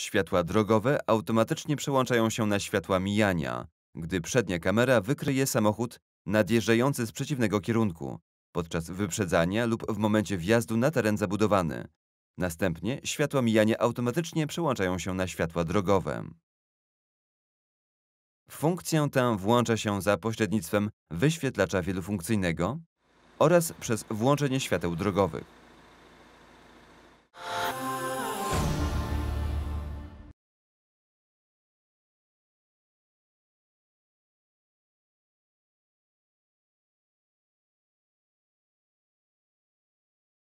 Światła drogowe automatycznie przełączają się na światła mijania, gdy przednia kamera wykryje samochód nadjeżdżający z przeciwnego kierunku podczas wyprzedzania lub w momencie wjazdu na teren zabudowany. Następnie światła mijania automatycznie przełączają się na światła drogowe. Funkcję tę włącza się za pośrednictwem wyświetlacza wielofunkcyjnego oraz przez włączenie świateł drogowych.